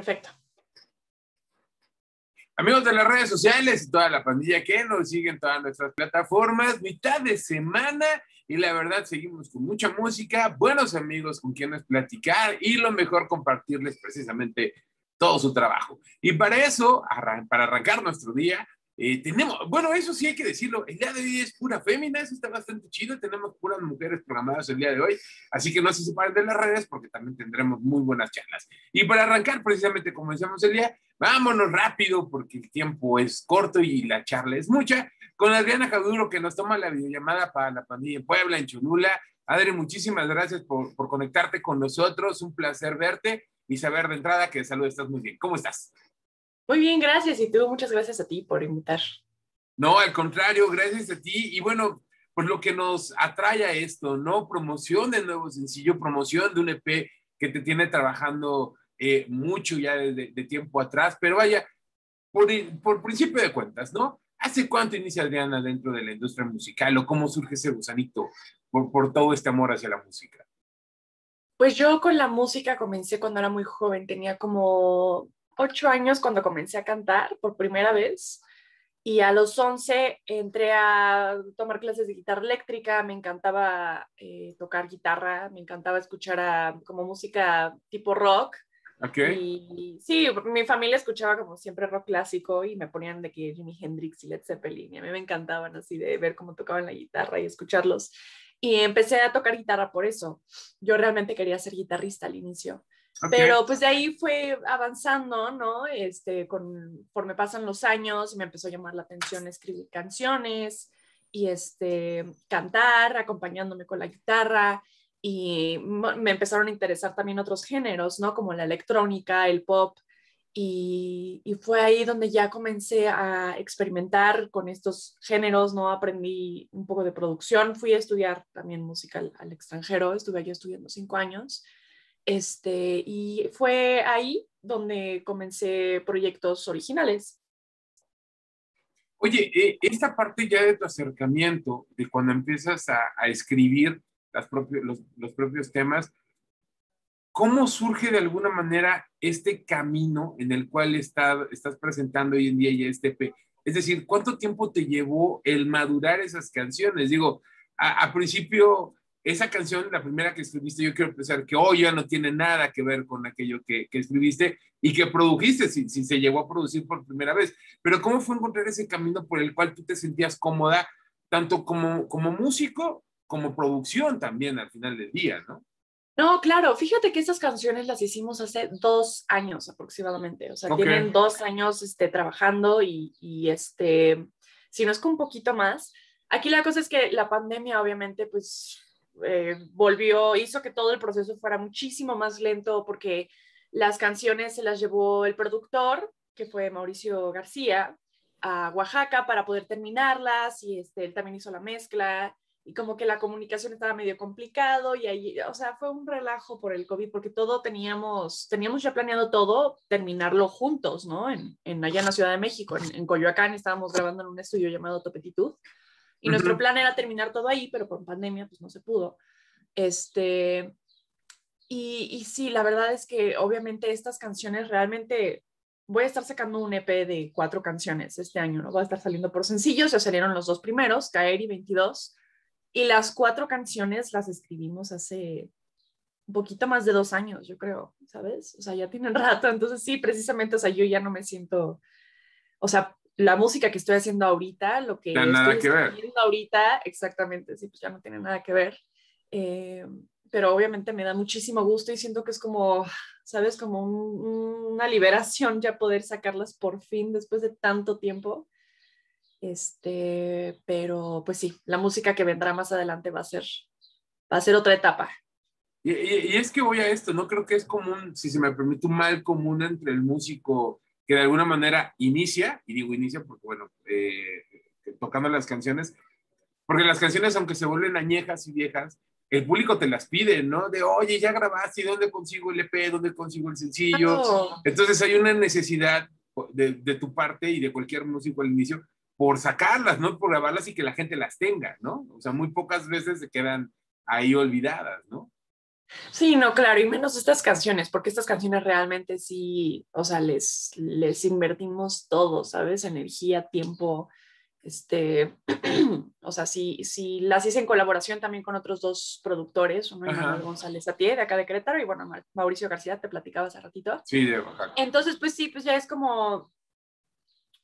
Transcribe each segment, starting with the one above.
Perfecto. Amigos de las redes sociales y toda la pandilla que nos siguen en todas nuestras plataformas, mitad de semana y la verdad seguimos con mucha música, buenos amigos con quienes platicar y lo mejor compartirles precisamente todo su trabajo. Y para eso, para arrancar nuestro día, eh, tenemos, bueno, eso sí hay que decirlo, el día de hoy es pura fémina, eso está bastante chido, tenemos puras mujeres programadas el día de hoy, así que no se separen de las redes porque también tendremos muy buenas charlas. Y para arrancar, precisamente como decíamos el día, vámonos rápido porque el tiempo es corto y la charla es mucha, con Adriana Jaduro que nos toma la videollamada para la pandilla en Puebla, en Cholula. Adri, muchísimas gracias por, por conectarte con nosotros, un placer verte y saber de entrada que de salud estás muy bien. ¿Cómo estás? Muy bien, gracias. Y tú, muchas gracias a ti por invitar. No, al contrario, gracias a ti. Y bueno, pues lo que nos atrae a esto, ¿no? Promoción del nuevo sencillo, promoción de un EP que te tiene trabajando eh, mucho ya de, tiempo atrás, pero vaya, por, por principio de cuentas, ¿no? ¿Hace cuánto inicia Adriana dentro de la industria musical o cómo surge ese gusanito por, por todo este amor hacia la música? Pues yo con la música comencé cuando era muy joven, tenía como ocho años cuando comencé a cantar por primera vez y a los once entré a tomar clases de guitarra eléctrica, me encantaba eh, tocar guitarra, me encantaba escuchar como música tipo rock. Okay. Y sí, mi familia escuchaba como siempre rock clásico y me ponían de que Jimi Hendrix y Led Zeppelin y a mí me encantaban así de ver cómo tocaban la guitarra y escucharlos. Y empecé a tocar guitarra por eso. Yo realmente quería ser guitarrista al inicio. Pero pues de ahí fue avanzando, ¿no? Este, conforme pasan los años, me empezó a llamar la atención escribir canciones y este, cantar, acompañándome con la guitarra. Y me empezaron a interesar también otros géneros, ¿no? Como la electrónica, el pop. Y, y, fue ahí donde ya comencé a experimentar con estos géneros, ¿no? Aprendí un poco de producción, fui a estudiar también música al, al extranjero, estuve allí estudiando cinco años este, y fue ahí donde comencé proyectos originales. Oye, eh, esta parte ya de tu acercamiento, de cuando empiezas a, escribir los, propios temas, ¿cómo surge de alguna manera este camino en el cual está, estás presentando hoy en día ya este P? Es decir, ¿cuánto tiempo te llevó el madurar esas canciones? Digo, a, a principio esa canción, la primera que escribiste, yo quiero pensar que hoy ya no tiene nada que ver con aquello que, que escribiste y que produjiste, si, si, se llegó a producir por primera vez. Pero ¿cómo fue encontrar ese camino por el cual tú te sentías cómoda, tanto como, como músico, como producción también al final del día, ¿no? No, claro, fíjate que estas canciones las hicimos hace dos años aproximadamente, o sea, tienen dos años este, trabajando y, y, este, si no es que un poquito más. Aquí la cosa es que la pandemia obviamente pues eh, volvió, hizo que todo el proceso fuera muchísimo más lento porque las canciones se las llevó el productor, que fue Mauricio García, a Oaxaca para poder terminarlas y este, él también hizo la mezcla y como que la comunicación estaba medio complicado y ahí, o sea, fue un relajo por el COVID porque todo teníamos, teníamos ya planeado todo, terminarlo juntos, ¿no? En, en allá en la Ciudad de México, en, en Coyoacán estábamos grabando en un estudio llamado Topetitud y nuestro plan era terminar todo ahí, pero por pandemia pues no se pudo. Este, y, y sí, la verdad es que obviamente estas canciones realmente voy a estar sacando un EP de cuatro canciones este año, ¿no? Va a estar saliendo por sencillos, ya salieron los dos primeros, Caer y 22, y las cuatro canciones las escribimos hace un poquito más de dos años, yo creo, ¿sabes? O sea, ya tienen rato, entonces sí, precisamente, o sea, yo ya no me siento, o sea, la música que estoy haciendo ahorita, lo que estoy haciendo ahorita, exactamente, sí, pues ya no tiene nada que ver. Eh, pero obviamente me da muchísimo gusto y siento que es como, ¿sabes? Como una liberación ya poder sacarlas por fin después de tanto tiempo. Este, pero pues sí, la música que vendrá más adelante va a ser, va a ser otra etapa. Y, y, es que voy a esto, no creo que es común, si se me permite, un mal común entre el músico que de alguna manera inicia, y digo inicia porque, bueno, eh, tocando las canciones, porque las canciones, aunque se vuelven añejas y viejas, el público te las pide, ¿no? De, oye, ya grabaste, ¿dónde consigo el EP? ¿Dónde consigo el sencillo? Entonces hay una necesidad de, de, tu parte y de cualquier músico al inicio por sacarlas, ¿no? Por grabarlas y que la gente las tenga, ¿no? O sea, muy pocas veces se quedan ahí olvidadas, ¿no? Sí, no, claro, y menos estas canciones, porque estas canciones realmente sí, o sea, les, les invertimos todo, ¿sabes? Energía, tiempo, este, o sea, si, si las hice en colaboración también con otros dos productores, uno Manuel González Atié, de acá de Querétaro, y bueno, Mauricio García, te platicaba hace ratito. Sí, de Oaxaca. Entonces, pues sí, pues ya es como,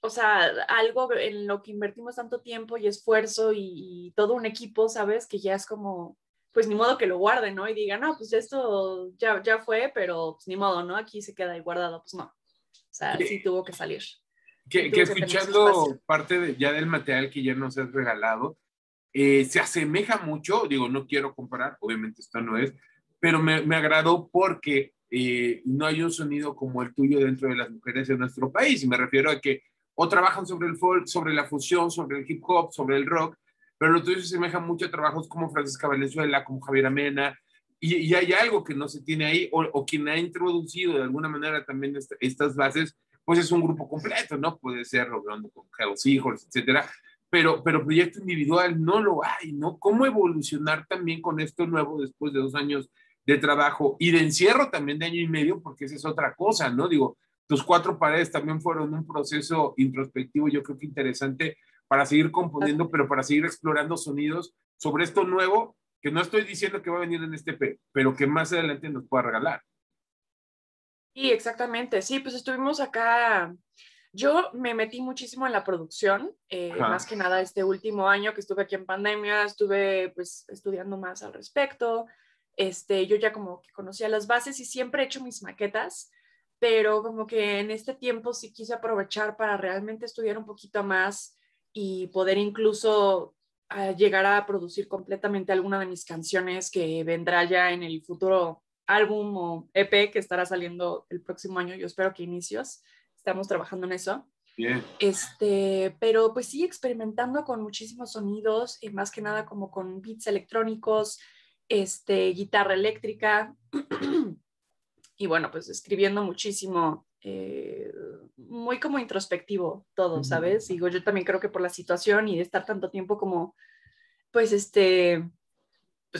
o sea, algo en lo que invertimos tanto tiempo y esfuerzo y, todo un equipo, ¿sabes? Que ya es como, pues ni modo que lo guarden, ¿no? Y digan, no, pues esto ya, ya fue, pero pues ni modo, ¿no? Aquí se queda ahí guardado, pues no. O sea, sí tuvo que salir. Que, escuchando parte de, ya del material que ya nos has regalado, eh, se asemeja mucho, digo, no quiero comparar, obviamente esto no es, pero me, me agradó porque eh, no hay un sonido como el tuyo dentro de las mujeres en nuestro país, y me refiero a que o trabajan sobre el folk, sobre la fusión, sobre el hip hop, sobre el rock, pero lo tuyo se asemeja mucho a trabajos como Francisca Valenzuela, como Javier Amena, y, y hay algo que no se tiene ahí, o, o, quien ha introducido de alguna manera también estas bases, pues es un grupo completo, ¿no? Puede ser hablando con Hell Seahorse, etcétera, pero, pero proyecto individual no lo hay, ¿no? ¿Cómo evolucionar también con esto nuevo después de dos años de trabajo y de encierro también de año y medio, porque esa es otra cosa, ¿no? Digo, tus cuatro paredes también fueron un proceso introspectivo, yo creo que interesante para seguir componiendo, pero para seguir explorando sonidos sobre esto nuevo, que no estoy diciendo que va a venir en este P, pero que más adelante nos pueda regalar. Sí, exactamente. Sí, pues estuvimos acá. Yo me metí muchísimo en la producción, eh, más que nada este último año que estuve aquí en pandemia, estuve pues estudiando más al respecto. Este, yo ya como que conocía las bases y siempre he hecho mis maquetas, pero como que en este tiempo sí quise aprovechar para realmente estudiar un poquito más y poder incluso ah, llegar a producir completamente alguna de mis canciones que vendrá ya en el futuro álbum o EP que estará saliendo el próximo año, yo espero que inicios, estamos trabajando en eso. Bien. Este, pero pues sí, experimentando con muchísimos sonidos, y más que nada como con beats electrónicos, este, guitarra eléctrica, y bueno, pues escribiendo muchísimo, eh, muy como introspectivo todo, ¿sabes? Digo, yo también creo que por la situación y de estar tanto tiempo como, pues, este,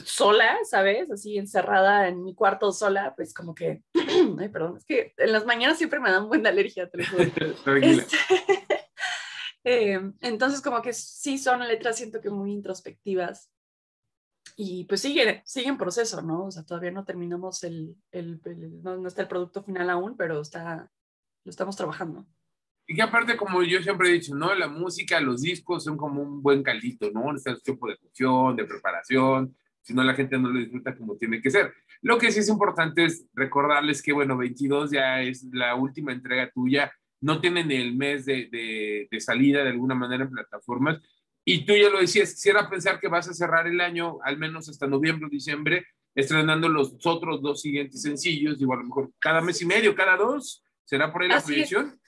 sola, ¿sabes? Así encerrada en mi cuarto sola, pues como que, ay, perdón, es que en las mañanas siempre me dan buena alergia, te este, em, entonces como que sí son letras, siento que muy introspectivas. Y pues sigue, sigue en proceso, ¿no? O sea, todavía no terminamos el, el, no, está el producto final aún, pero está, lo estamos trabajando. Y que aparte, como yo siempre he dicho, ¿no? La música, los discos son como un buen caldito, ¿no? Está el tiempo de cocción, de preparación, si no la gente no lo disfruta como tiene que ser. Lo que sí es importante es recordarles que, bueno, 22 ya es la última entrega tuya, no tienen el mes de, de, salida de alguna manera en plataformas, y tú ya lo decías, quisiera pensar que vas a cerrar el año, al menos hasta noviembre o diciembre, estrenando los otros dos siguientes sencillos, igual a lo mejor cada mes y medio, cada dos, ¿será por ahí la proyección?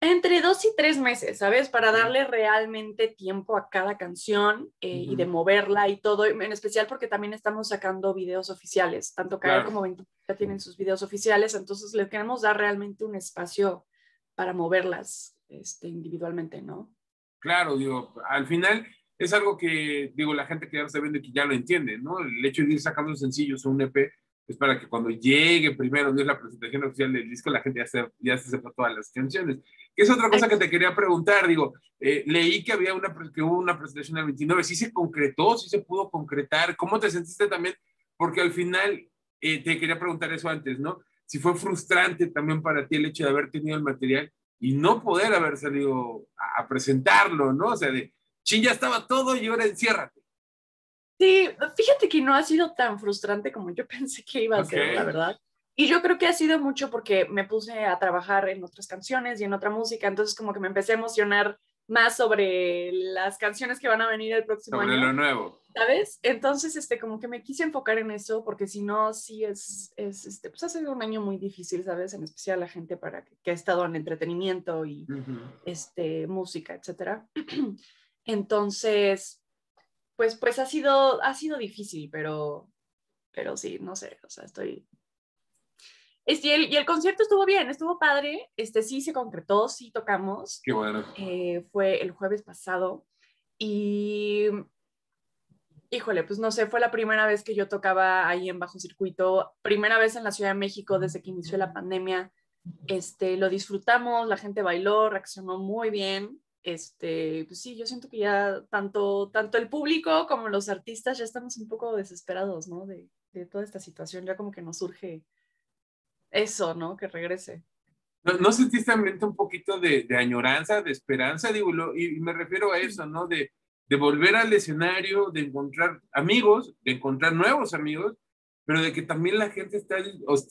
Entre dos y tres meses, ¿sabes? Para darle realmente tiempo a cada canción eh, y de moverla y todo, en especial porque también estamos sacando videos oficiales, tanto Caer como 20 ya tienen sus videos oficiales, entonces le queremos dar realmente un espacio para moverlas este, individualmente, ¿no? Claro, digo, al final es algo que, digo, la gente que ya está viendo que ya lo entiende, ¿no? El hecho de ir sacando sencillos o un EP es para que cuando llegue primero, es la presentación oficial del disco, la gente ya se, ya se sepa todas las canciones. Que es otra cosa que te quería preguntar, digo, eh, leí que había una, que hubo una presentación el 29, ¿sí se concretó? ¿Sí se pudo concretar? ¿Cómo te sentiste también? Porque al final, eh, te quería preguntar eso antes, ¿no? Si fue frustrante también para ti el hecho de haber tenido el material y no poder haber salido a, a presentarlo, ¿no? O sea, de, ching, ya estaba todo y ahora enciérrate. Sí, fíjate que no ha sido tan frustrante como yo pensé que iba a ser, la verdad. Y yo creo que ha sido mucho porque me puse a trabajar en otras canciones y en otra música, entonces como que me empecé a emocionar más sobre las canciones que van a venir el próximo año. Sobre lo nuevo. ¿Sabes? Entonces, este, como que me quise enfocar en eso, porque si no, sí es, es este, pues ha sido un año muy difícil, ¿sabes? En especial la gente para que, que ha estado en entretenimiento y este, música, etcétera. Entonces, pues, pues ha sido, ha sido difícil, pero, pero sí, no sé, o sea, estoy... Este, y, el, y el concierto estuvo bien, estuvo padre, este sí se concretó, sí tocamos. Qué bueno. Eh, fue el jueves pasado y Híjole, pues no sé, fue la primera vez que yo tocaba ahí en bajo circuito, primera vez en la Ciudad de México desde que inició la pandemia. Este, lo disfrutamos, la gente bailó, reaccionó muy bien. Este, pues sí, yo siento que ya tanto, tanto el público como los artistas ya estamos un poco desesperados, ¿no? De, de toda esta situación, ya como que nos surge eso, ¿no? Que regrese. ¿No, no sentiste un poquito de, de, añoranza, de esperanza? Digo, y, me refiero a eso, ¿no? De, de volver al escenario, de encontrar amigos, de encontrar nuevos amigos, pero de que también la gente está,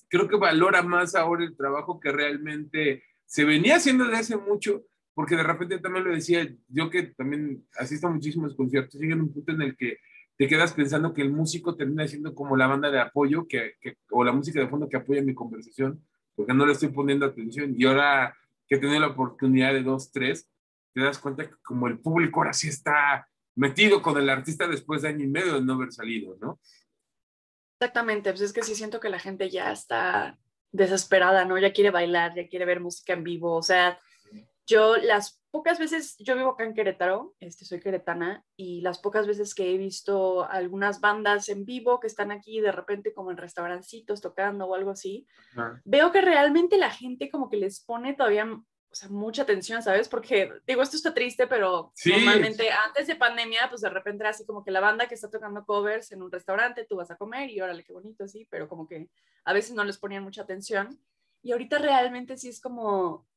creo que valora más ahora el trabajo que realmente se venía haciendo desde hace mucho, porque de repente también lo decía, yo que también asisto a muchísimos conciertos, llega un punto en el que te quedas pensando que el músico termina siendo como la banda de apoyo que, o la música de fondo que apoya mi conversación, porque no le estoy poniendo atención. Y ahora que he tenido la oportunidad de dos, tres, te das cuenta que como el público ahora sí está metido con el artista después de año y medio de no haber salido, ¿no? Exactamente, pues es que sí siento que la gente ya está desesperada, ¿no? Ya quiere bailar, ya quiere ver música en vivo, o sea, yo las pocas veces, yo vivo acá en Querétaro, este, soy queretana, y las pocas veces que he visto algunas bandas en vivo que están aquí de repente como en restaurancitos tocando o algo así, veo que realmente la gente como que les pone todavía o sea, mucha atención, ¿sabes? Porque, digo, esto está triste, pero normalmente antes de pandemia, pues de repente era así como que la banda que está tocando covers en un restaurante, tú vas a comer y órale, qué bonito, sí, pero como que a veces no les ponían mucha atención. Y ahorita realmente sí es como,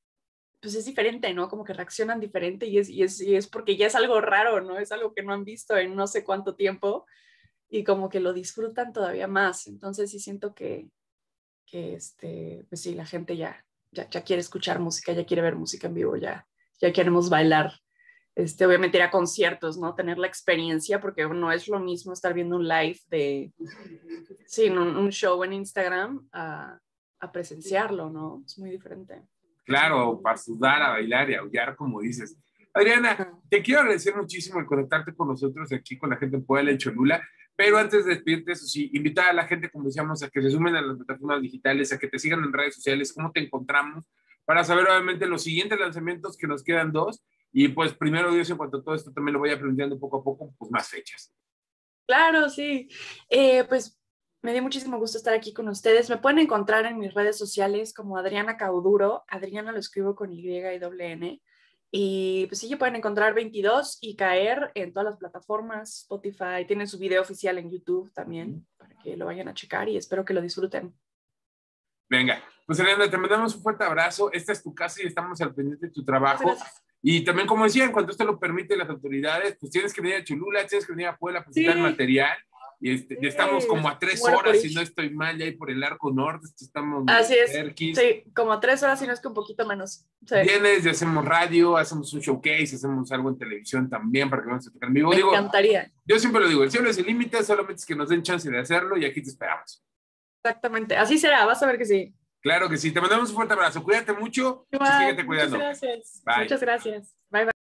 pues es diferente, ¿no? Como que reaccionan diferente y es, y es, y es porque ya es algo raro, ¿no? Es algo que no han visto en no sé cuánto tiempo y como que lo disfrutan todavía más. Entonces sí siento que, que este, pues sí, la gente ya, ya, ya quiere escuchar música, ya quiere ver música en vivo, ya, ya queremos bailar. Este, obviamente ir a conciertos, ¿no? Tener la experiencia, porque no es lo mismo estar viendo un live de, sí, un, un show en Instagram a, a, presenciarlo, ¿no? Es muy diferente. Claro, para sudar, a bailar y a aullar, como dices. Adriana, te quiero agradecer muchísimo el conectarte con nosotros aquí, con la gente en Puebla, en Cholula. Pero antes de despedirte, eso sí, invitar a la gente, como decíamos, a que se sumen a las plataformas digitales, a que te sigan en redes sociales, cómo te encontramos, para saber obviamente los siguientes lanzamientos, que nos quedan dos. Y pues primero Dios, en cuanto a todo esto, también lo voy aprendiendo poco a poco, pues más fechas. Claro, sí. Eh, pues me dio muchísimo gusto estar aquí con ustedes. Me pueden encontrar en mis redes sociales como Adriana Cauduro. Adriana lo escribo con Y y doble N. Y pues sí, pueden encontrar 22 y caer en todas las plataformas, Spotify, tienen su video oficial en YouTube también, para que lo vayan a checar y espero que lo disfruten. Venga, pues Elena, te mandamos un fuerte abrazo. Esta es tu casa y estamos al pendiente de tu trabajo. Y también, como decía, en cuanto esto lo permite las autoridades, pues tienes que venir a Cholula, tienes que venir a Puebla a presentar material. Y este, estamos como a tres horas, si no estoy mal, ya ahí por el arco norte, estamos Así es, sí, como a tres horas, si no es que un poquito menos. Vienes y hacemos radio, hacemos un showcase, hacemos algo en televisión también para que vamos a tocar en vivo. Me encantaría. Yo siempre lo digo, el cielo es el límite, solamente es que nos den chance de hacerlo y aquí te esperamos. Exactamente, así será, vas a ver que sí. Claro que sí, te mandamos un fuerte abrazo, cuídate mucho síguete cuidando. Muchas gracias. Muchas gracias. Bye, bye.